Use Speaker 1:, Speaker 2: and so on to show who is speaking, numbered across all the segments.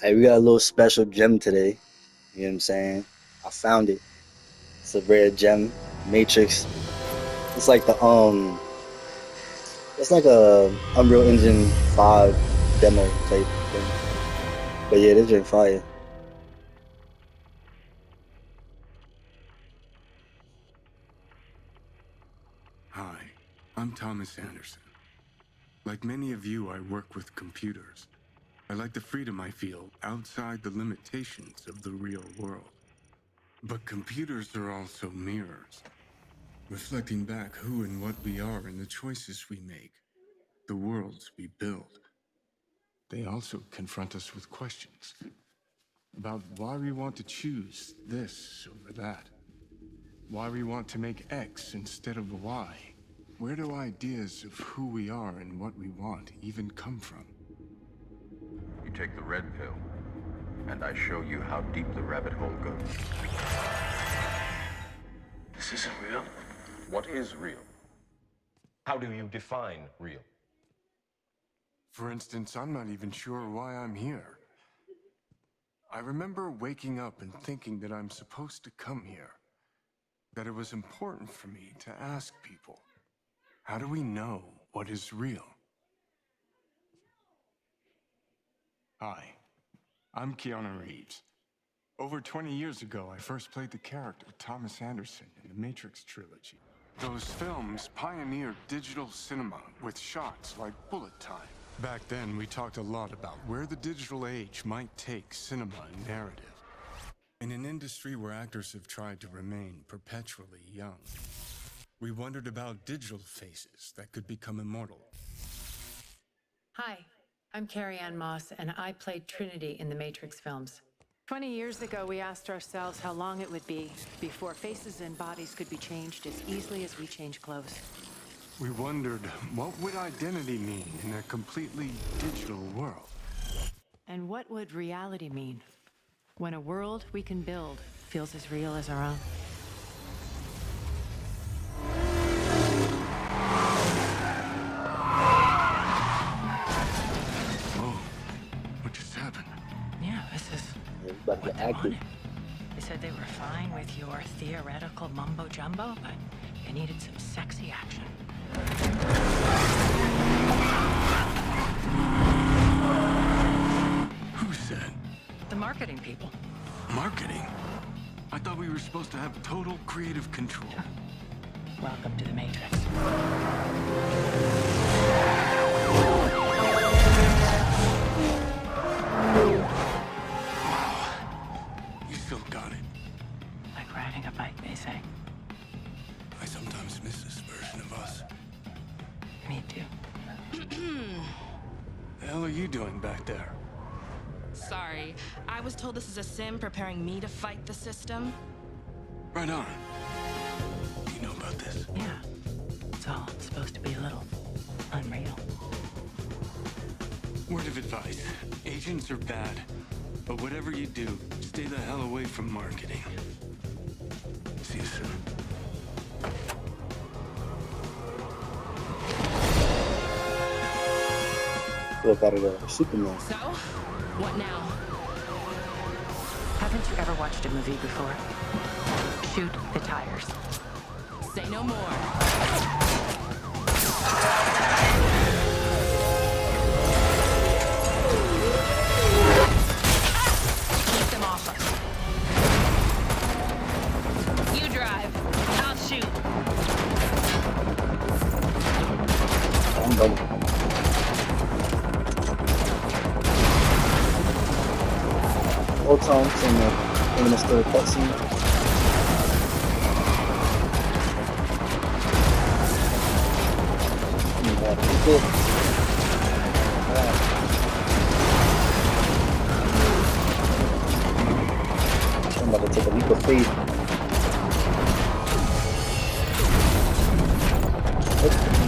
Speaker 1: Hey, we got a little special gem today. You know what I'm saying? I found it. It's a rare gem, Matrix. It's like the um, it's like a Unreal Engine 5 demo type thing. But yeah, this is fire.
Speaker 2: Hi, I'm Thomas Anderson. Like many of you, I work with computers. I like the freedom I feel outside the limitations of the real world. But computers are also mirrors, reflecting back who and what we are and the choices we make, the worlds we build. They also confront us with questions about why we want to choose this over that, why we want to make X instead of Y. Where do ideas of who we are and what we want even come from?
Speaker 3: You take the red pill, and I show you how deep the rabbit hole goes.
Speaker 4: This isn't real.
Speaker 3: What is real?
Speaker 4: How do you define real?
Speaker 2: For instance, I'm not even sure why I'm here. I remember waking up and thinking that I'm supposed to come here. That it was important for me to ask people, how do we know what is real? Hi, I'm Keanu Reeves. Over 20 years ago, I first played the character Thomas Anderson in the Matrix trilogy. Those films pioneered digital cinema with shots like bullet time. Back then, we talked a lot about where the digital age might take cinema and narrative. In an industry where actors have tried to remain perpetually young, we wondered about digital faces that could become immortal.
Speaker 5: Hi, I'm Carrie-Anne Moss, and I played Trinity in the Matrix films. 20 years ago, we asked ourselves how long it would be before faces and bodies could be changed as easily as we change clothes.
Speaker 2: We wondered what would identity mean in a completely digital world.
Speaker 5: And what would reality mean when a world we can build feels as real as our own? Jumbo, but they needed some sexy action.
Speaker 2: Who said?
Speaker 5: The marketing people.
Speaker 2: Marketing? I thought we were supposed to have total creative control.
Speaker 5: Welcome to the Matrix. Wow.
Speaker 2: You still got it.
Speaker 5: Like riding a bike, they say.
Speaker 2: I sometimes miss this version of us.
Speaker 5: Me too.
Speaker 2: The hell are you doing back there?
Speaker 6: Sorry, I was told this is a sim preparing me to fight the system.
Speaker 2: Right on. You know about this?
Speaker 5: Yeah. It's all supposed to be a little unreal.
Speaker 2: Word of advice. Agents are bad. But whatever you do, stay the hell away from marketing.
Speaker 1: Look out of the Superman.
Speaker 6: So, what now?
Speaker 5: Haven't you ever watched a movie before? Shoot the tires.
Speaker 6: Say no more. Keep them off us. You drive. I'll shoot.
Speaker 1: Old Tom's in the in the cutscene. I'm about to take a leap of faith.
Speaker 6: Uh,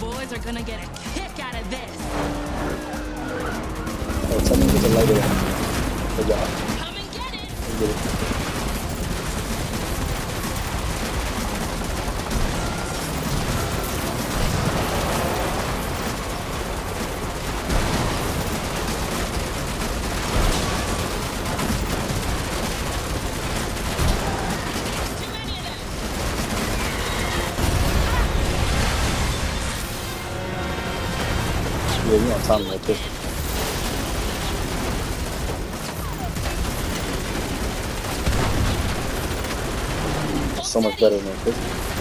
Speaker 6: boys are gonna get a kick out of this.
Speaker 1: Oh, tell me to get the lighter. Good job.
Speaker 6: Come and get it!
Speaker 1: So much better than this.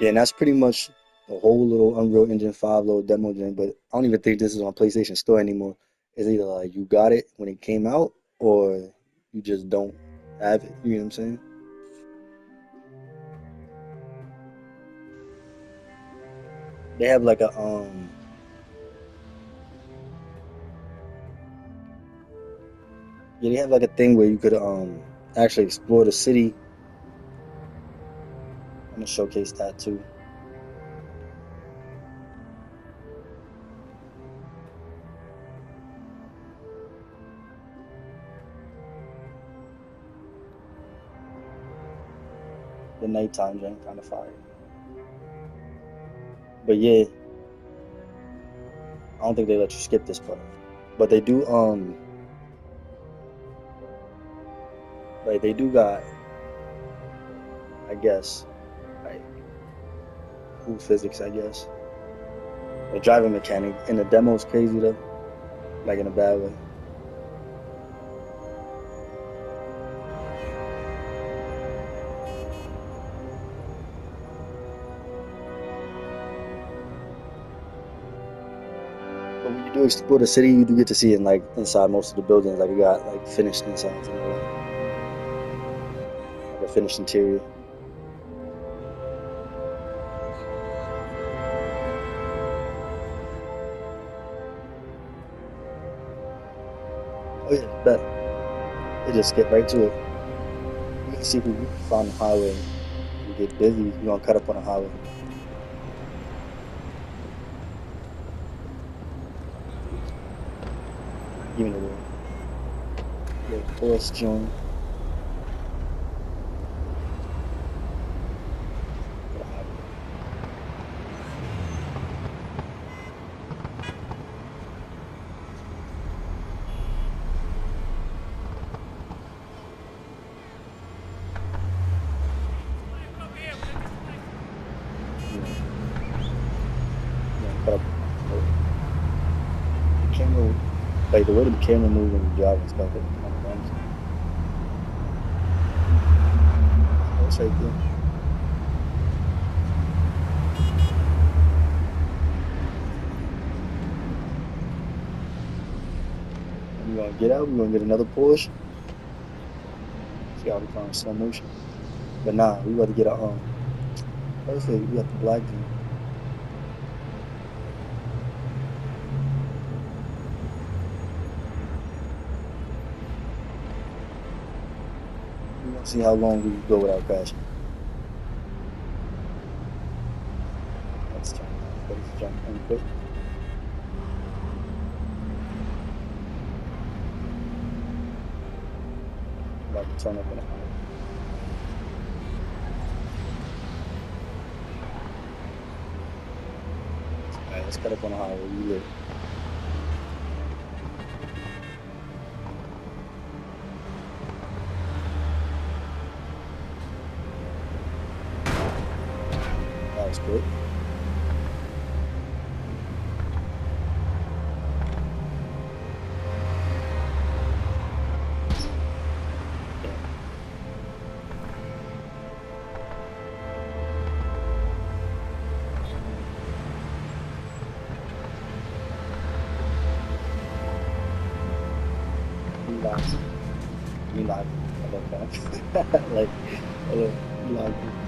Speaker 6: Yeah,
Speaker 1: and that's pretty much the whole little Unreal Engine 5 little demo gen, but I don't even think this is on PlayStation Store anymore. It's either like you got it when it came out or you just don't have it. You know what I'm saying? They have like a um Yeah, they have like a thing where you could um actually explore the city. Gonna showcase that too. The nighttime gen kind of fire. But yeah, I don't think they let you skip this part. But they do um like they do got I guess physics I guess. The driving mechanic and the demo is crazy though. Like in a bad way. But when you do explore the city, you do get to see in like inside most of the buildings. Like you got like finished insides. Like a finished interior. Just get right to it. You can see if we find the highway. We get busy, we're gonna cut up on the highway. Even a little, little forest joint. Yeah, cut up. The camera, like the way the camera moves when you drive and stuff, it kind of runs. That's right there. We gonna get out. We gonna get another Porsche. See how we find slow motion. But nah, we got to get a um. Perfect. We got the black thing. see how long we go without crashing. Let's turn. Let's jump in quick. About to turn up in a. Alright, let's cut up on the highway. You live. That was quick. Relax. Relax. I love that. like, I love.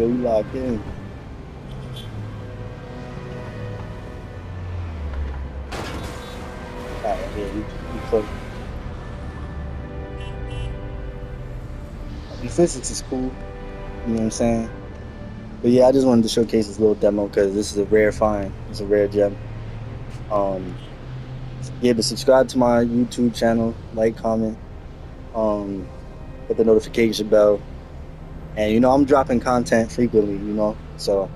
Speaker 1: Go, you locked in. Alright, yeah, you close. The physics is cool. You know what I'm saying? But yeah, I just wanted to showcase this little demo because this is a rare find. It's a rare gem. Um, yeah, but subscribe to my YouTube channel, like, comment, um, hit the notification bell, and you know I'm dropping content frequently. You know, so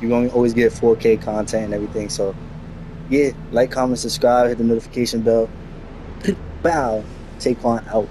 Speaker 1: you're gonna always get 4K content and everything. So yeah, like, comment, subscribe, hit the notification bell. Bow. Take on out.